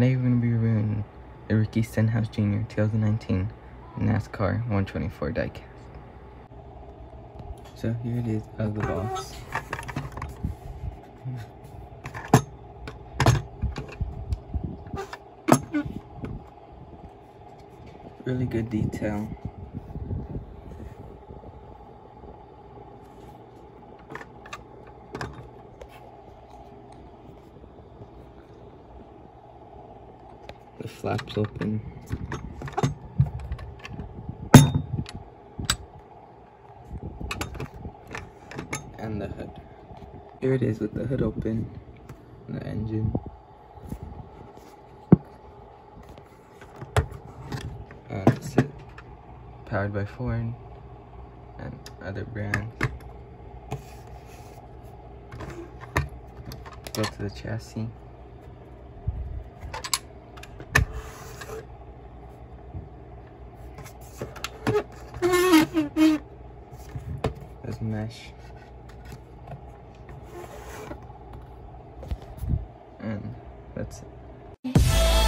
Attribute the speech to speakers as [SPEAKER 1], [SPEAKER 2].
[SPEAKER 1] Today we're going to be reviewing the Ricky Stenhouse Jr. 2019 NASCAR 124 diecast. So here it is out of the box. Really good detail. The flaps open. And the hood. Here it is with the hood open. The engine. And that's it. Powered by foreign and other brands. Go to the chassis. That's mesh. And that's it.